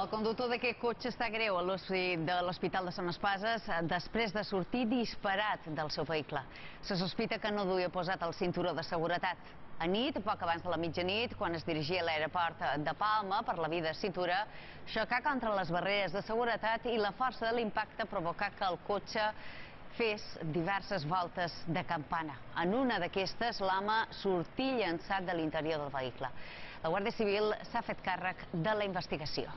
El conductor d'aquest cotxe està greu a l'Hospital de Sant Espases eh, després de sortir disparat del seu vehicle. Se sospita que no duia posat el cinturó de seguretat. A nit, poc abans de la mitjanit, quan es dirigia a l'aeroport de Palma per la vida cintura, xocà contra les barreres de seguretat i la força de l'impacte provocà que el cotxe fes diverses voltes de campana. En una d'aquestes, l'home sortí llançat de l'interior del vehicle. La Guàrdia Civil s'ha fet càrrec de la investigació.